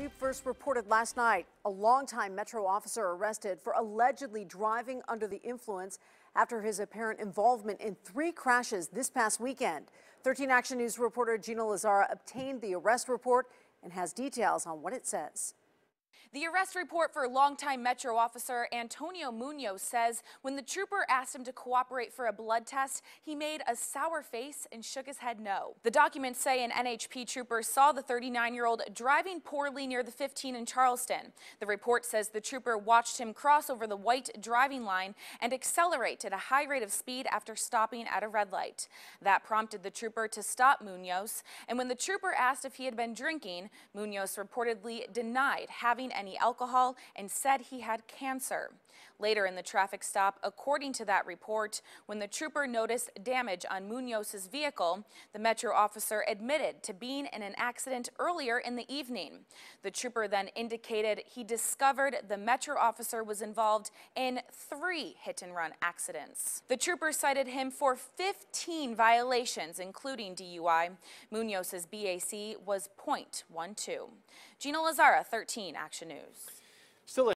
We first reported last night a longtime Metro officer arrested for allegedly driving under the influence after his apparent involvement in three crashes this past weekend. 13 Action News reporter Gina Lazara obtained the arrest report and has details on what it says. The arrest report for longtime Metro officer Antonio Munoz says when the trooper asked him to cooperate for a blood test, he made a sour face and shook his head no. The documents say an NHP trooper saw the 39-year-old driving poorly near the 15 in Charleston. The report says the trooper watched him cross over the white driving line and accelerate at a high rate of speed after stopping at a red light. That prompted the trooper to stop Munoz, and when the trooper asked if he had been drinking, Munoz reportedly denied having any alcohol and said he had cancer. Later in the traffic stop, according to that report, when the trooper noticed damage on Munoz's vehicle, the Metro officer admitted to being in an accident earlier in the evening. The trooper then indicated he discovered the Metro officer was involved in three hit and run accidents. The trooper cited him for 15 violations, including DUI. Munoz's BAC was .12. Gina Lazara, 13 News. Still